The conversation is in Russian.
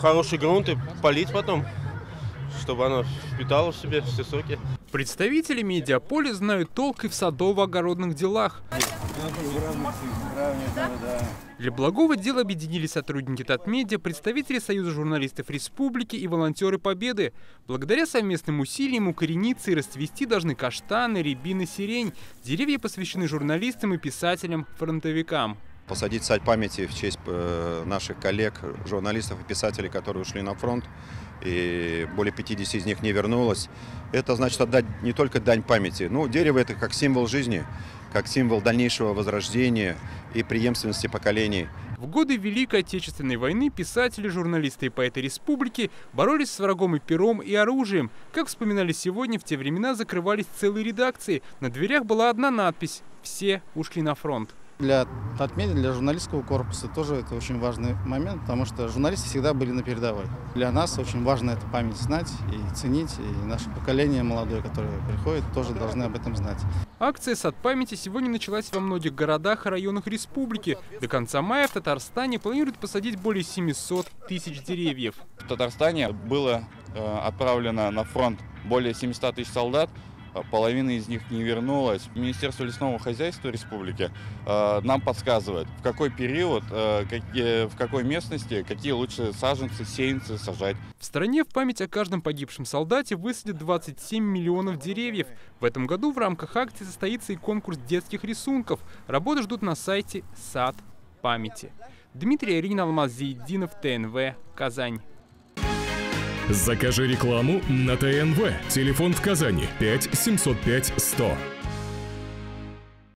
Хороший грунт и полить потом, чтобы она впитала в себе все соки. Представители медиаполя знают толк и в садово-огородных делах. Для благого дела объединились сотрудники Татмедиа, представители Союза журналистов Республики и волонтеры Победы. Благодаря совместным усилиям укорениться и расцвести должны каштаны, рябины, сирень. Деревья посвящены журналистам и писателям, фронтовикам. Посадить сад памяти в честь э, наших коллег, журналистов и писателей, которые ушли на фронт, и более 50 из них не вернулось. Это значит отдать не только дань памяти. Ну, дерево – это как символ жизни, как символ дальнейшего возрождения и преемственности поколений. В годы Великой Отечественной войны писатели, журналисты и поэты республики боролись с врагом и пером, и оружием. Как вспоминали сегодня, в те времена закрывались целые редакции. На дверях была одна надпись «Все ушли на фронт». Для Татмедиа, для журналистского корпуса тоже это очень важный момент, потому что журналисты всегда были на передовой. Для нас очень важно эту память знать и ценить, и наше поколение молодое, которое приходит, тоже должны об этом знать. Акция «Сад памяти» сегодня началась во многих городах и районах республики. До конца мая в Татарстане планируют посадить более 700 тысяч деревьев. В Татарстане было э, отправлено на фронт более 700 тысяч солдат, половина из них не вернулась. Министерство лесного хозяйства республики э, нам подсказывает, в какой период, э, в какой местности, какие лучше саженцы, сеянцы сажать. В стране в память о каждом погибшем солдате высадят 27 миллионов деревьев. В этом году в рамках акции состоится и конкурс детских рисунков. Работы ждут на сайте «Сад памяти». Дмитрий Аринин, Алмаз Зейдинов, ТНВ, Казань. Закажи рекламу на ТНВ. Телефон в Казани 5 705 100.